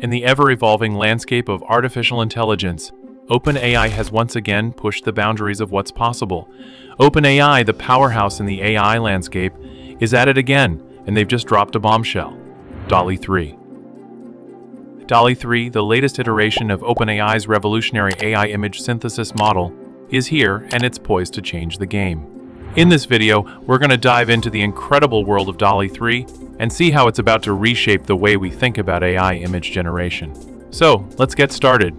In the ever-evolving landscape of artificial intelligence, OpenAI has once again pushed the boundaries of what's possible. OpenAI, the powerhouse in the AI landscape, is at it again, and they've just dropped a bombshell. DALL-E 3. DALL-E 3, the latest iteration of OpenAI's revolutionary AI image synthesis model, is here and it's poised to change the game. In this video, we're going to dive into the incredible world of DALL-E 3 and see how it's about to reshape the way we think about AI image generation. So, let's get started.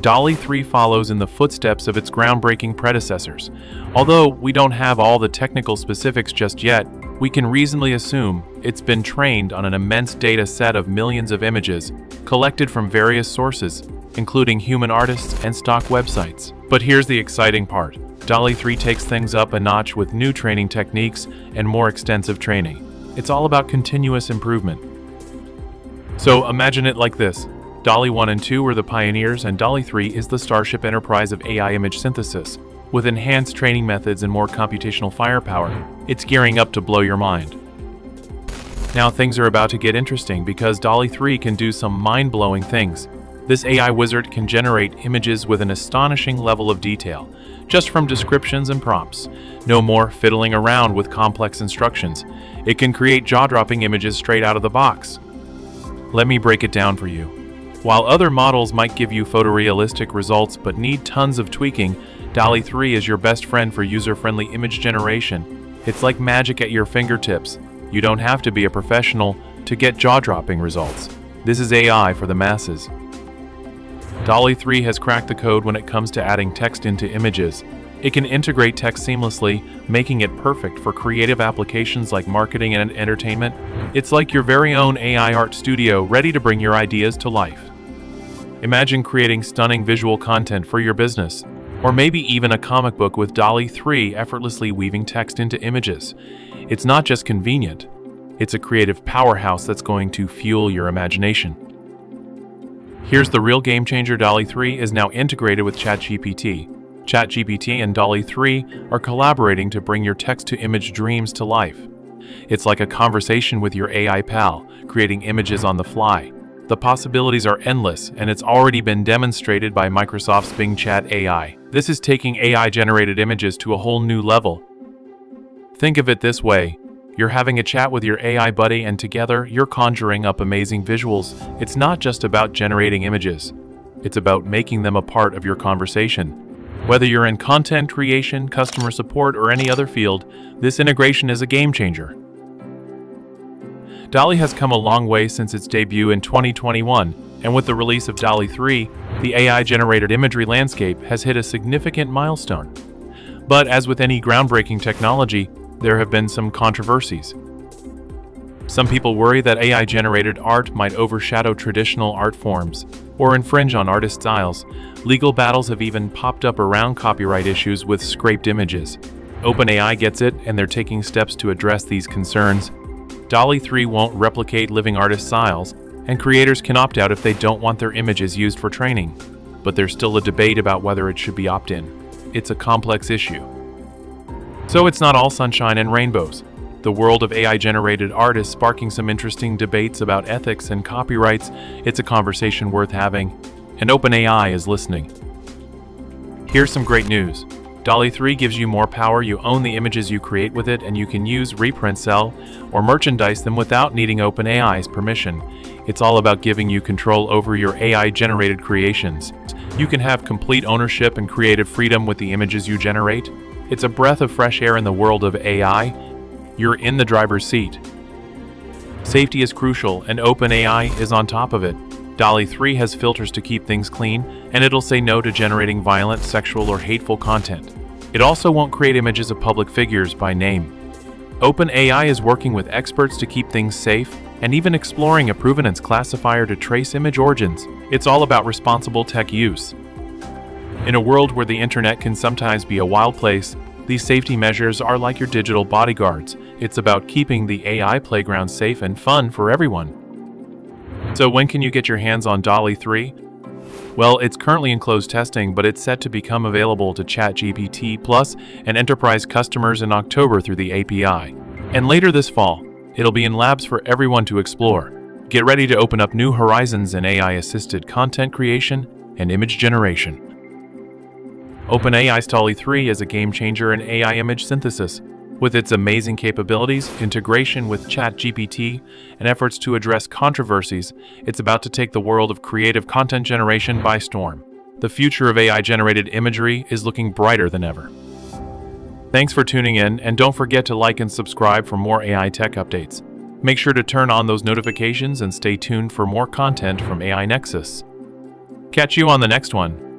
DALL-E 3 follows in the footsteps of its groundbreaking predecessors. Although we don't have all the technical specifics just yet, we can reasonably assume it's been trained on an immense data set of millions of images collected from various sources, including human artists and stock websites. But here's the exciting part. DALL-E 3 takes things up a notch with new training techniques and more extensive training. It's all about continuous improvement. So imagine it like this. DALL-E 1 and 2 were the pioneers and DALL-E 3 is the Starship Enterprise of AI image synthesis. With enhanced training methods and more computational firepower, it's gearing up to blow your mind. Now things are about to get interesting because DALL-E 3 can do some mind-blowing things. This AI wizard can generate images with an astonishing level of detail, just from descriptions and prompts. No more fiddling around with complex instructions. It can create jaw-dropping images straight out of the box. Let me break it down for you. While other models might give you photorealistic results but need tons of tweaking, DALL-E 3 is your best friend for user-friendly image generation. It's like magic at your fingertips. You don't have to be a professional to get jaw-dropping results. This is AI for the masses. DALL-E 3 has cracked the code when it comes to adding text into images. It can integrate text seamlessly, making it perfect for creative applications like marketing and entertainment. It's like your very own AI art studio ready to bring your ideas to life. Imagine creating stunning visual content for your business, or maybe even a comic book with DALL-E 3 effortlessly weaving text into images. It's not just convenient, it's a creative powerhouse that's going to fuel your imagination. Here's the real game changer DALL-E 3 is now integrated with ChatGPT. ChatGPT and DALL-E 3 are collaborating to bring your text-to-image dreams to life. It's like a conversation with your AI pal, creating images on the fly. The possibilities are endless, and it's already been demonstrated by Microsoft's Bing Chat AI. This is taking AI-generated images to a whole new level. Think of it this way. You're having a chat with your AI buddy and together you're conjuring up amazing visuals. It's not just about generating images. It's about making them a part of your conversation. Whether you're in content creation, customer support, or any other field, this integration is a game changer. DALL-E has come a long way since its debut in 2021, and with the release of DALL-E 3, the AI-generated imagery landscape has hit a significant milestone. But as with any groundbreaking technology, there have been some controversies. Some people worry that AI-generated art might overshadow traditional art forms or infringe on artist styles. Legal battles have even popped up around copyright issues with scraped images. OpenAI gets it, and they're taking steps to address these concerns. DALL-E 3 won't replicate living artist styles, and creators can opt out if they don't want their images used for training. But there's still a debate about whether it should be opt-in. It's a complex issue. So it's not all sunshine and rainbows. The world of AI-generated art is sparking some interesting debates about ethics and copyrights. It's a conversation worth having, and OpenAI is listening. Here's some great news. DALL-E 3 gives you more power, you own the images you create with it, and you can use, reprint, sell, or merchandise them without needing OpenAI's permission. It's all about giving you control over your AI-generated creations. You can have complete ownership and creative freedom with the images you generate. It's a breath of fresh air in the world of AI. You're in the driver's seat. Safety is crucial, and OpenAI is on top of it. DALL-E 3 has filters to keep things clean, and it'll say no to generating violent, sexual, or hateful content. It also won't create images of public figures by name. OpenAI is working with experts to keep things safe, and even exploring a provenance classifier to trace image origins. It's all about responsible tech use. In a world where the internet can sometimes be a wild place, these safety measures are like your digital bodyguards. It's about keeping the AI playground safe and fun for everyone. So when can you get your hands on DALL-E 3? Well, it's currently in closed testing, but it's set to become available to ChatGPT Plus and enterprise customers in October through the API. And later this fall, it'll be in labs for everyone to explore. Get ready to open up new horizons in AI-assisted content creation and image generation. OpenAI's DALL-E 3 is a game changer in AI image synthesis. With its amazing capabilities, integration with ChatGPT, and efforts to address controversies, it's about to take the world of creative content generation by storm. The future of AI-generated imagery is looking brighter than ever. Thanks for tuning in, and don't forget to like and subscribe for more AI tech updates. Make sure to turn on those notifications and stay tuned for more content from AI Nexus. Catch you on the next one.